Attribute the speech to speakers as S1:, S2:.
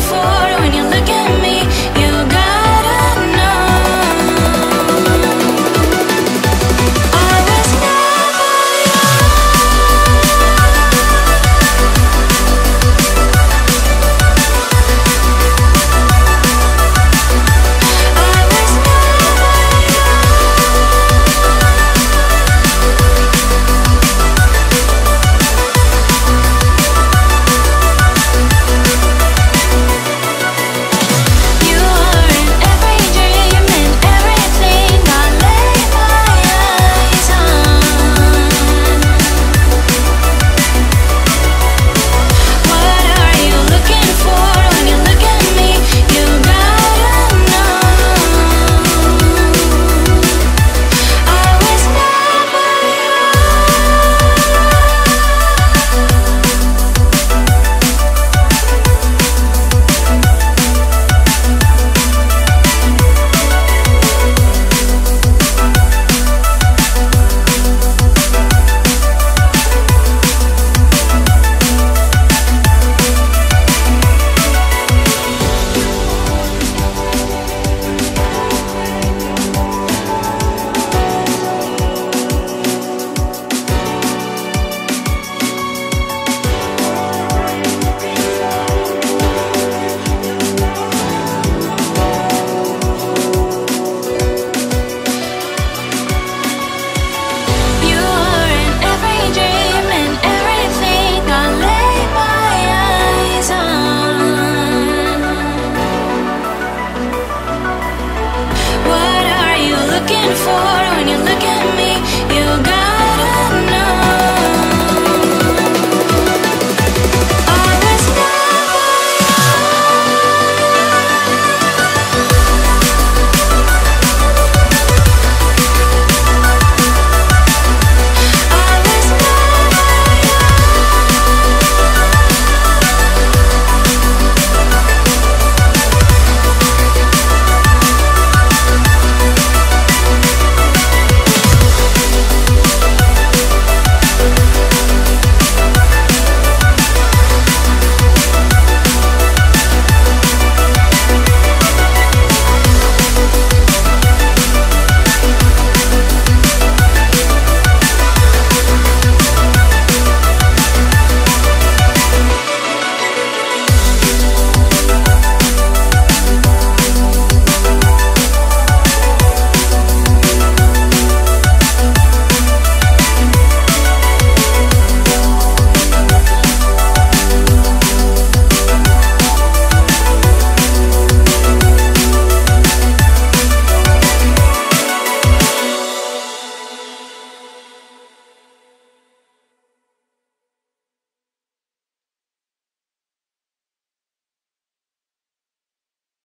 S1: for looking for when you